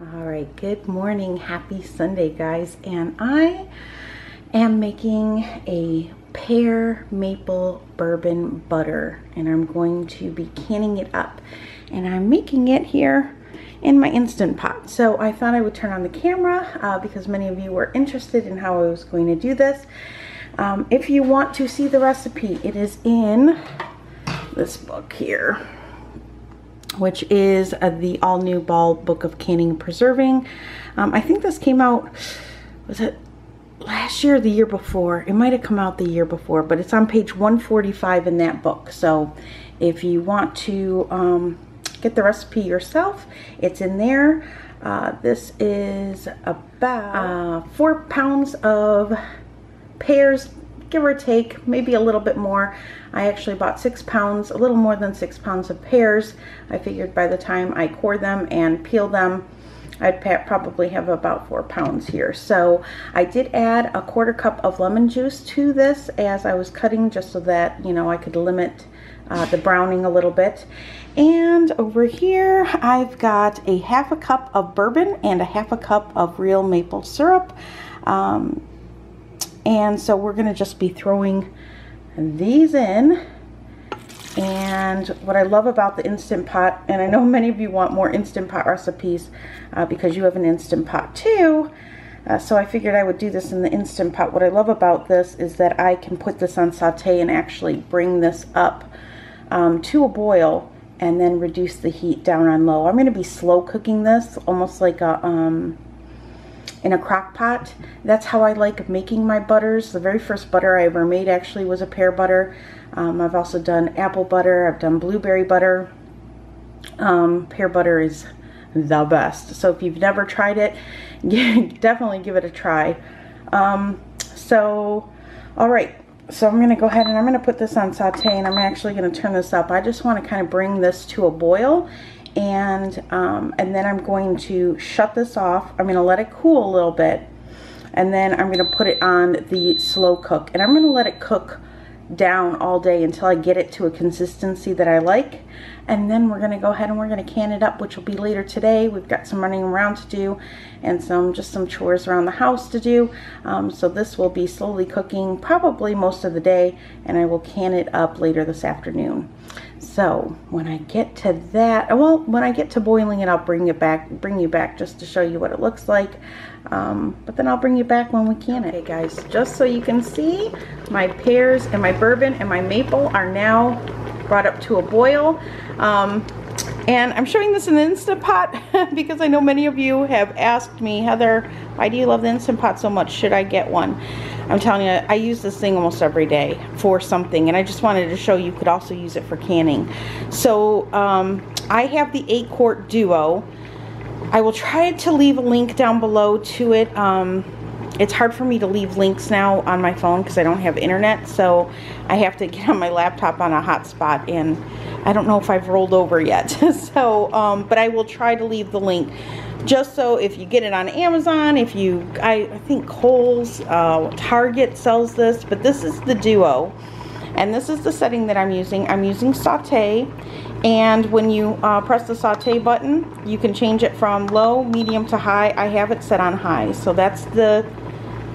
All right, good morning. Happy Sunday, guys. And I am making a pear maple bourbon butter and I'm going to be canning it up. And I'm making it here in my Instant Pot. So I thought I would turn on the camera uh, because many of you were interested in how I was going to do this. Um, if you want to see the recipe, it is in this book here which is uh, the all new Ball Book of Canning and Preserving. Um, I think this came out, was it last year or the year before? It might have come out the year before, but it's on page 145 in that book. So if you want to um, get the recipe yourself, it's in there. Uh, this is about uh, four pounds of pears, give or take, maybe a little bit more. I actually bought six pounds, a little more than six pounds of pears. I figured by the time I core them and peel them, I'd probably have about four pounds here. So I did add a quarter cup of lemon juice to this as I was cutting just so that, you know, I could limit uh, the browning a little bit. And over here, I've got a half a cup of bourbon and a half a cup of real maple syrup. Um, and so we're gonna just be throwing these in. And what I love about the Instant Pot, and I know many of you want more Instant Pot recipes uh, because you have an Instant Pot too, uh, so I figured I would do this in the Instant Pot. What I love about this is that I can put this on saute and actually bring this up um, to a boil and then reduce the heat down on low. I'm going to be slow cooking this, almost like a... Um, in a crock pot. That's how I like making my butters. The very first butter I ever made actually was a pear butter. Um, I've also done apple butter. I've done blueberry butter. Um, pear butter is the best. So if you've never tried it, definitely give it a try. Um, so, all right. So I'm going to go ahead and I'm going to put this on saute and I'm actually going to turn this up. I just want to kind of bring this to a boil and um, and then I'm going to shut this off. I'm going to let it cool a little bit and then I'm going to put it on the slow cook. And I'm going to let it cook down all day until I get it to a consistency that I like. And then we're going to go ahead and we're going to can it up which will be later today. We've got some running around to do and some just some chores around the house to do. Um, so this will be slowly cooking probably most of the day and I will can it up later this afternoon so when I get to that, well, when I get to boiling it, I'll bring it back, bring you back just to show you what it looks like. Um, but then I'll bring you back when we can it. Okay guys, just so you can see, my pears and my bourbon and my maple are now brought up to a boil. Um, and I'm showing this in the Instant Pot because I know many of you have asked me, Heather, why do you love the Instant Pot so much? Should I get one? I'm telling you, I use this thing almost every day for something, and I just wanted to show you could also use it for canning. So um, I have the 8 quart duo. I will try to leave a link down below to it. Um, it's hard for me to leave links now on my phone because I don't have internet, so I have to get on my laptop on a hotspot, and I don't know if I've rolled over yet. so, um, but I will try to leave the link just so if you get it on Amazon, if you, I, I think Kohl's, uh, Target sells this, but this is the Duo. And this is the setting that I'm using. I'm using saute. And when you uh, press the saute button, you can change it from low, medium to high. I have it set on high. So that's the,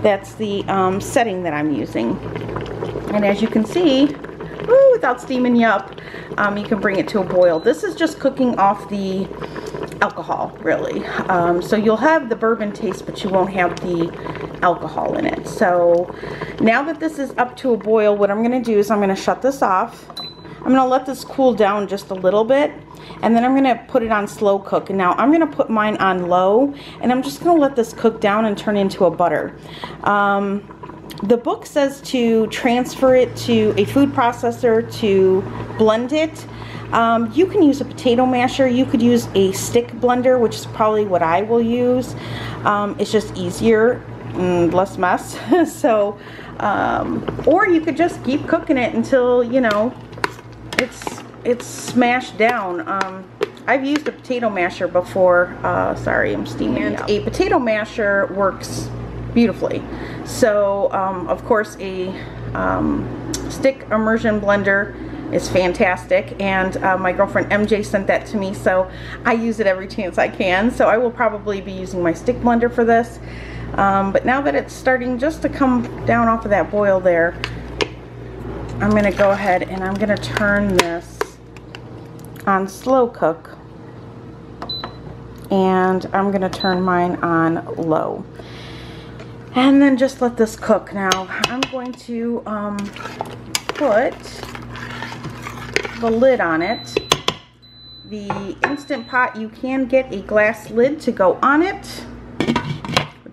that's the um, setting that I'm using. And as you can see, woo, without steaming you up, um, you can bring it to a boil. This is just cooking off the alcohol, really. Um, so you'll have the bourbon taste, but you won't have the alcohol in it. So now that this is up to a boil, what I'm going to do is I'm going to shut this off. I'm going to let this cool down just a little bit. And then I'm going to put it on slow cook. And now I'm going to put mine on low. And I'm just going to let this cook down and turn into a butter. Um, the book says to transfer it to a food processor to blend it. Um, you can use a potato masher. You could use a stick blender, which is probably what I will use. Um, it's just easier and less mess. so, um, or you could just keep cooking it until, you know, it's, it's smashed down. Um, I've used a potato masher before. Uh, sorry, I'm steaming and A potato masher works beautifully. So, um, of course, a um, stick immersion blender is fantastic and uh, my girlfriend MJ sent that to me so I use it every chance I can so I will probably be using my stick blender for this um, but now that it's starting just to come down off of that boil there I'm gonna go ahead and I'm gonna turn this on slow cook. And I'm gonna turn mine on low. And then just let this cook. Now I'm going to um, put the lid on it. The Instant Pot, you can get a glass lid to go on it,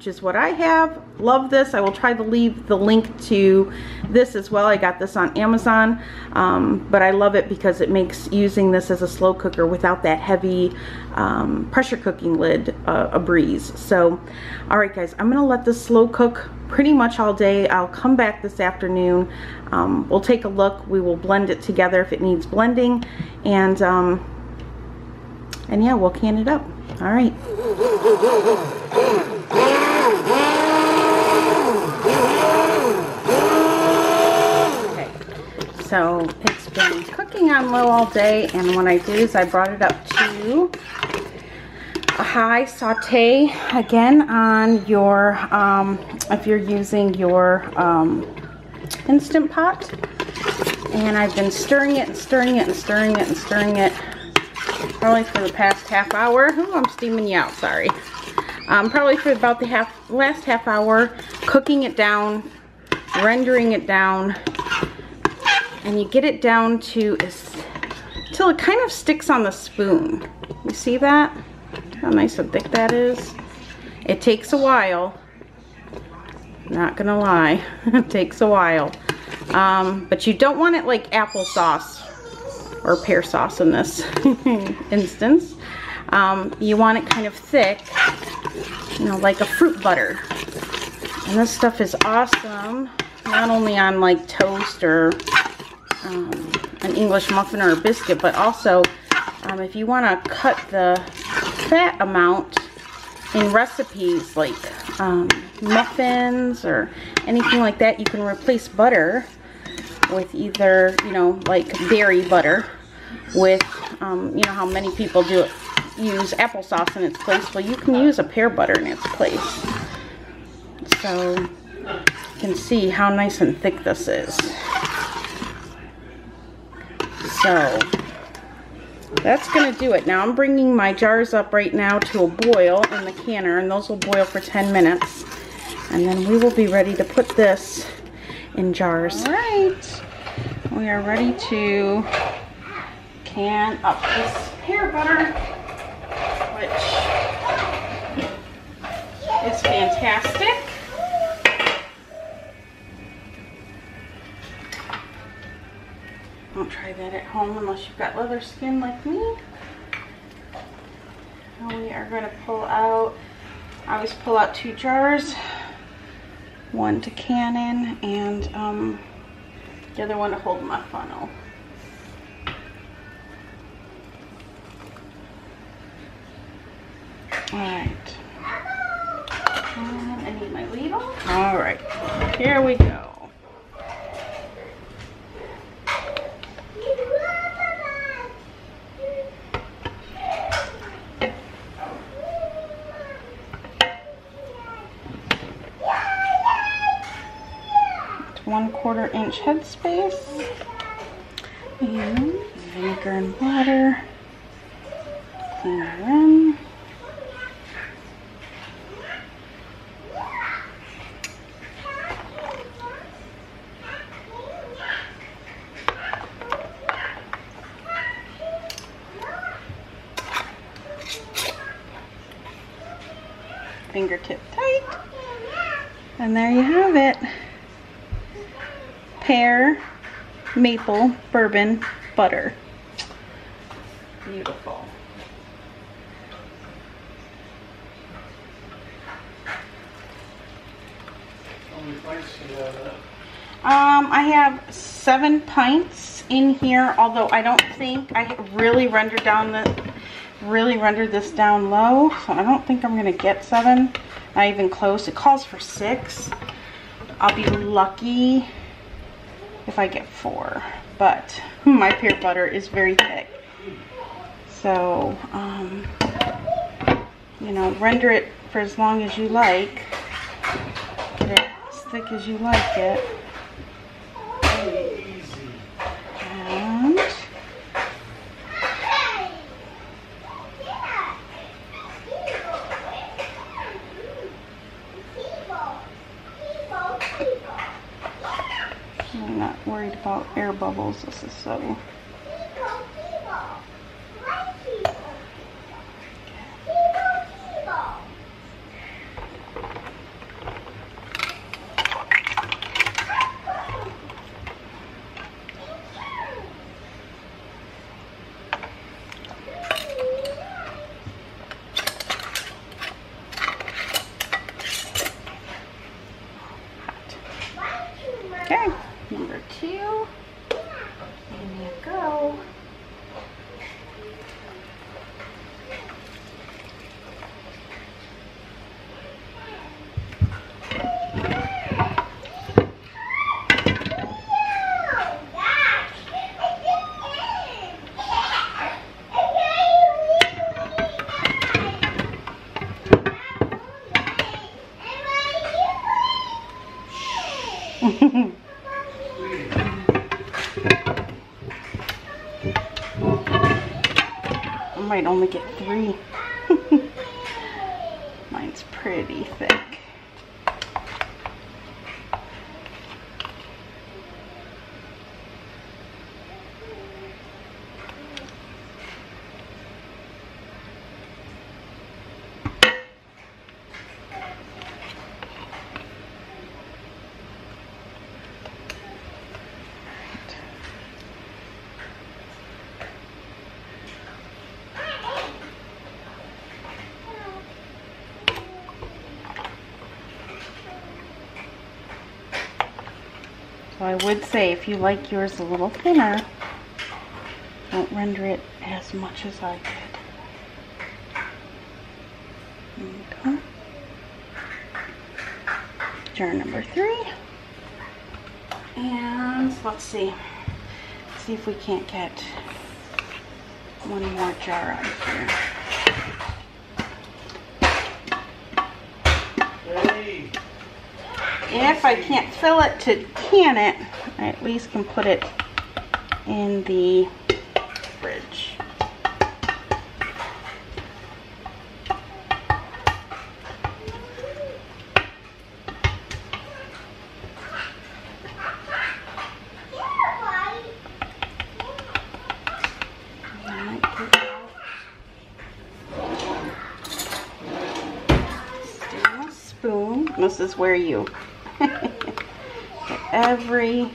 which is what I have. Love this. I will try to leave the link to this as well. I got this on Amazon, um, but I love it because it makes using this as a slow cooker without that heavy um, pressure cooking lid uh, a breeze. So, all right guys, I'm gonna let this slow cook pretty much all day. I'll come back this afternoon. Um, we'll take a look. We will blend it together if it needs blending. And, um, and yeah, we'll can it up. All right. So it's been cooking on low all day and what I did is I brought it up to a high saute again on your, um, if you're using your um, Instant Pot. And I've been stirring it and stirring it and stirring it and stirring it probably for the past half hour. Oh, I'm steaming you out, sorry. Um, probably for about the half last half hour, cooking it down, rendering it down, and you get it down to until it kind of sticks on the spoon. You see that? How nice and thick that is. It takes a while. Not gonna lie, it takes a while. Um, but you don't want it like applesauce or pear sauce in this instance. Um, you want it kind of thick, you know, like a fruit butter. And this stuff is awesome, not only on like toast or um, an English muffin or a biscuit, but also um, if you want to cut the fat amount in recipes like um, muffins or anything like that, you can replace butter with either, you know, like dairy butter with, um, you know, how many people do use applesauce in its place. Well, you can use a pear butter in its place. So you can see how nice and thick this is. So that's going to do it. Now I'm bringing my jars up right now to a boil in the canner and those will boil for 10 minutes. And then we will be ready to put this in jars. All right, we are ready to can up this pear butter, which is fantastic. Don't try that at home unless you've got leather skin like me. Now we are going to pull out, I always pull out two jars. One to can in and um, the other one to hold my funnel. Alright. I need my ladle. Alright, here we go. one inch headspace and vinegar and water. Clean the rim fingertip tight. And there you have it pear maple bourbon butter. Beautiful. Um, I have seven pints in here, although I don't think I really rendered down the really rendered this down low, so I don't think I'm gonna get seven. Not even close. It calls for six. I'll be lucky if I get four. but my peanut butter is very thick. So, um, you know, render it for as long as you like. Get it as thick as you like it. And I'm not worried about bubbles. This is so Okay, number two. In you go. I might only get three. Mine's pretty thick. So I would say if you like yours a little thinner, don't render it as much as I did. Okay. Jar number three. And let's see. See if we can't get one more jar out of here. If I can't fill it to can it, I at least can put it in the fridge. Spoon. This is where you every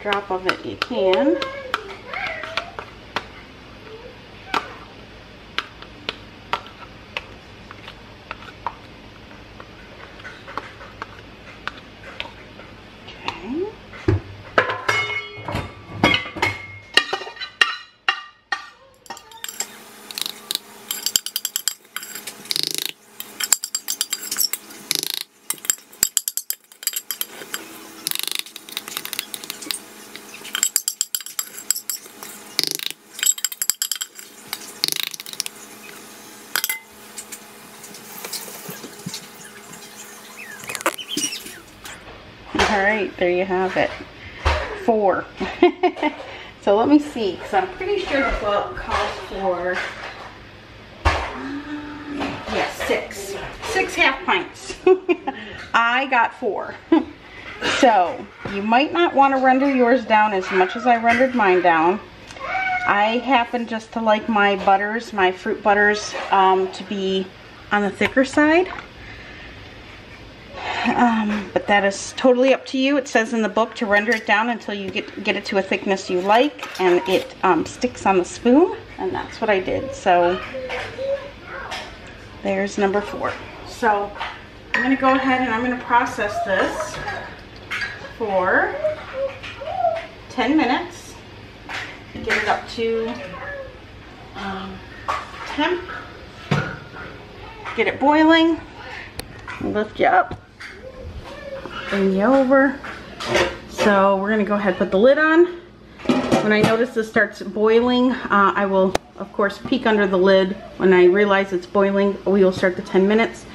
drop of it you can. Okay. All right, there you have it. Four. so let me see, because I'm pretty sure the book calls for, um, yeah, six. Six half pints. I got four. so you might not want to render yours down as much as I rendered mine down. I happen just to like my butters, my fruit butters, um, to be on the thicker side. Um, but that is totally up to you. It says in the book to render it down until you get, get it to a thickness you like and it um, sticks on the spoon and that's what I did. So there's number four. So I'm to go ahead and I'm to process this for 10 minutes. Get it up to um, temp. Get it boiling. Lift you up bring you over. So we're gonna go ahead and put the lid on when I notice this starts boiling, uh, I will, of course, peek under the lid. When I realize it's boiling, we will start the 10 minutes.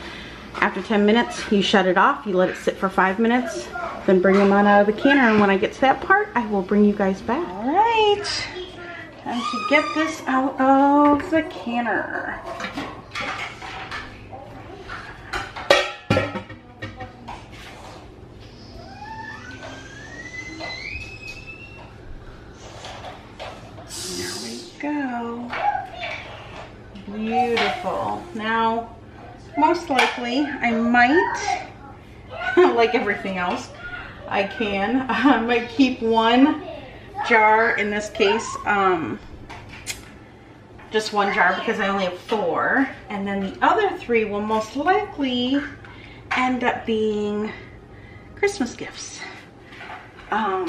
After 10 minutes, you shut it off, you let it sit for five minutes, then bring them on out of the canner. And when I get to that part, I will bring you guys back. All right, time to get this out of the canner. Beautiful. Now, most likely, I might, like everything else, I can, I might keep one jar, in this case, um, just one jar because I only have four. And then the other three will most likely end up being Christmas gifts. Um,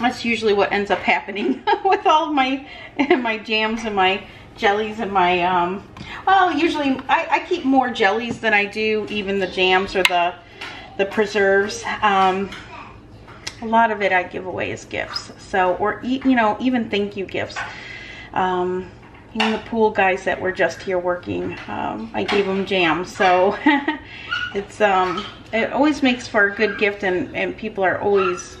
that's usually what ends up happening with all my my jams and my jellies and my um well usually I, I keep more jellies than I do even the jams or the the preserves. Um a lot of it I give away as gifts. So or you know even thank you gifts. Um even the pool guys that were just here working um, I gave them jam so it's um it always makes for a good gift and and people are always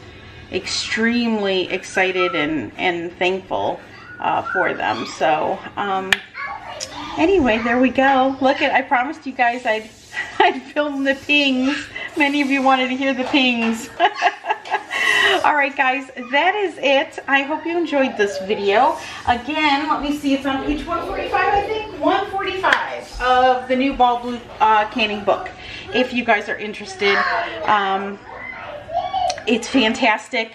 extremely excited and, and thankful uh, for them. So um, anyway, there we go. Look at, I promised you guys I'd, I'd film the pings. Many of you wanted to hear the pings. All right, guys, that is it. I hope you enjoyed this video. Again, let me see, it's on page 145, I think? 145 of the new Ball Blue uh, canning book, if you guys are interested. Um, it's fantastic.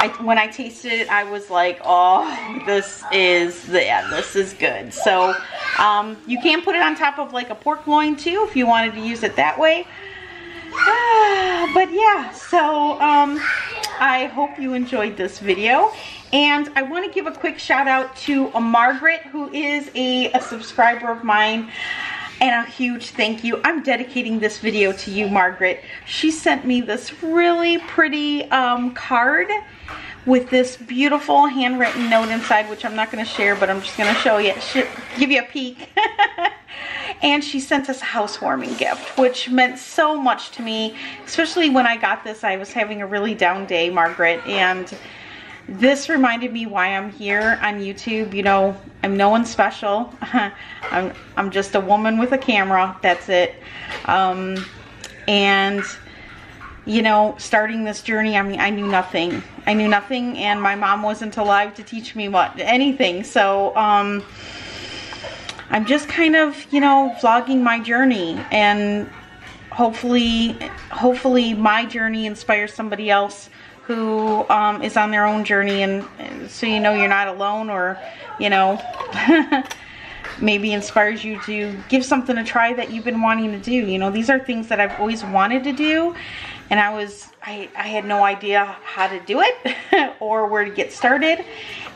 I, when I tasted it, I was like, oh, this is, yeah, this is good. So um, you can put it on top of like a pork loin too, if you wanted to use it that way. Ah, but yeah, so um, I hope you enjoyed this video. And I want to give a quick shout out to Margaret, who is a, a subscriber of mine and a huge thank you. I'm dedicating this video to you, Margaret. She sent me this really pretty um, card with this beautiful handwritten note inside, which I'm not going to share, but I'm just going to show you, give you a peek. and she sent us a housewarming gift, which meant so much to me, especially when I got this. I was having a really down day, Margaret, and this reminded me why I'm here on YouTube. You know, I'm no one special. I'm, I'm just a woman with a camera. That's it. Um, and, you know, starting this journey, I mean, I knew nothing. I knew nothing and my mom wasn't alive to teach me what, anything. So, um, I'm just kind of, you know, vlogging my journey and hopefully, hopefully my journey inspires somebody else who um, is on their own journey and so you know you're not alone or you know maybe inspires you to give something a try that you've been wanting to do. You know these are things that I've always wanted to do and I was I, I had no idea how to do it or where to get started.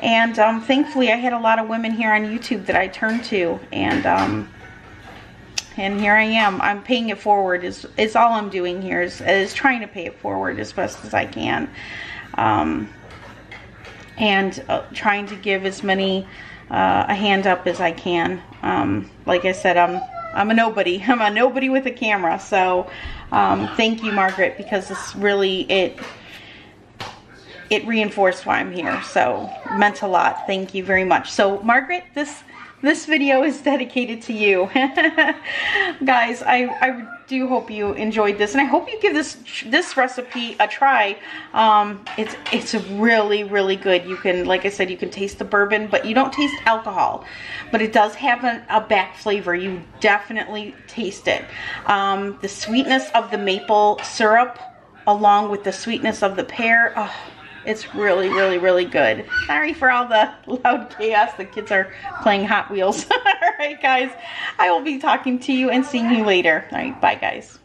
And um, thankfully I had a lot of women here on YouTube that I turned to and um, and here I am. I'm paying it forward is, is all I'm doing here is, is trying to pay it forward as best as I can. Um, and uh, trying to give as many uh, a hand up as I can. Um, like I said, I'm I'm a nobody. I'm a nobody with a camera. So um, thank you, Margaret, because this really it it reinforced why I'm here. So meant a lot. Thank you very much. So Margaret, this this video is dedicated to you. Guys, I, I do hope you enjoyed this and I hope you give this this recipe a try. Um, it's, it's really, really good. You can, like I said, you can taste the bourbon, but you don't taste alcohol. But it does have a, a back flavor. You definitely taste it. Um, the sweetness of the maple syrup along with the sweetness of the pear. Oh, it's really, really, really good. Sorry for all the loud chaos. The kids are playing Hot Wheels. all right, guys. I will be talking to you and seeing you later. All right, bye, guys.